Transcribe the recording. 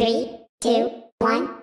Three, two, one.